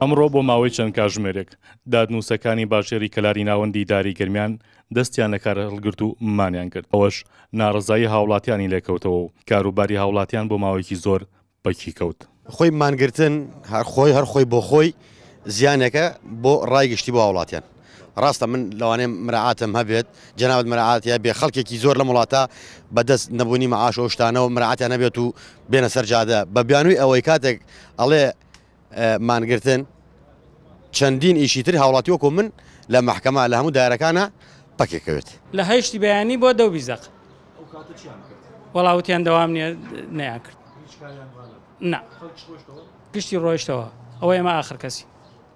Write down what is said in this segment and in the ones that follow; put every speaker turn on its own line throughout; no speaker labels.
ئەمڕۆ بۆ ماوەی چەند کاژمێرێک دادنووسەکانی باژێری کەلاری ناوەندی داری گەرمیان دەستیان لە کار هەڵگرت و مانیان کرد ئەوەش ناڕەزایی هاوڵاتیانی لێکەوتەوە و کاروباری هاوڵاتیان بۆ ماوەیەکی زۆر پەکی کەوت.
خۆی مانگرتن هەر خۆی هەر خۆی بۆ خۆی زیانێکە بۆ ڕای گشتی بۆ هاوڵاتیان. ڕاستە من لەوانەیە مراعاتم هەبێت جەنابت مراعاتی هەبێ خەڵکێکی زۆر لەم وڵاتە بەدەست نەبوونی مەعاش و شتانەوە مراعاتیان نەبێت و بێنە سەر جادە بە بیانووی ئەوەی کاتێک ئەڵێ مانگرتن چەندین ئیشی تر هاوڵاتی وەکو من لە محکەمە لە هەموو دایرەکانە پەکێکەوێت
لە هەیشتی بەیانی بۆ دەو بیزەق وەڵاوتیان دەوام نیە نیان کرد نا گشتی ڕۆیشتەوە ئەوە ئێمە ئاخر کەسی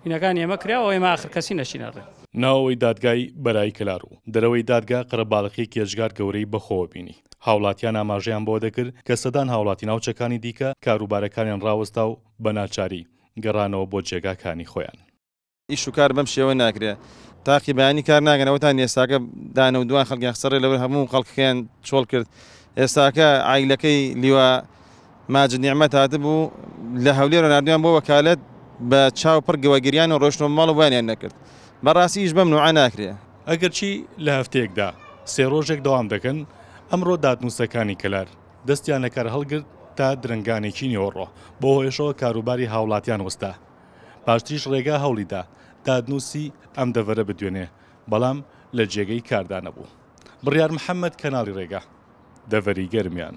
هینەکانی ئێمە کراوە ئێمە ئاخر کەسی نەچینە ڕێ.
ناوەوەی دادگای بەرایی کەلار و دەرەوەی دادگا قەرەباڵخییەکی ئێجگار گەورەی بەخۆوە بینی. هاوڵاتیان ئاماژەیان بەوە دەکرد کە سەدان هاوڵاتی ناوچەکانی دیکە کاروبارەکانیان ڕاوەستا و بە ناچاری گەڕانەوە بۆ جێگاکانی خۆیان.
ئیش و کار بەم شێوە ناکرێ. تاقی بەیانی کار ناکەن ئەوەتا نێستاکە دانە و دوان خەڵکیان خسە ڕێ لەور هەموو خەڵکەکەیان چۆڵ کرد. ئێستاکە عایلەکەی لیوا. ماجد نیعمەت هاتبوو لە هەولێرەوە ناردمیان بۆ وەکالەت بە چاو پڕ گەوە گریان و ڕۆشتمە ماڵ و بانیان نەکرد بە ڕاستی ئیش بەم نوعە ناکرێ.
ئەگەرچی لە هەفتەیەکدا سێ ڕۆژێک دەوام دەکەن، ئەمڕۆ دادنووسەکانی کەلار دەستیان لە کار هەڵگرت تا درەنگانێکی نێوەڕۆ، بەو هۆیەشەوە کاروباری هاوڵاتیان وەستا. پاشتریش ڕێگا هەوڵی دا دادنووسی ئەم دەڤەرە بدوێنێ، بەڵام لە جێگەی کاردا نەبوو. بڕیار محەممەد، کەناڵی ڕێگا، دەڤەری گەرمیان.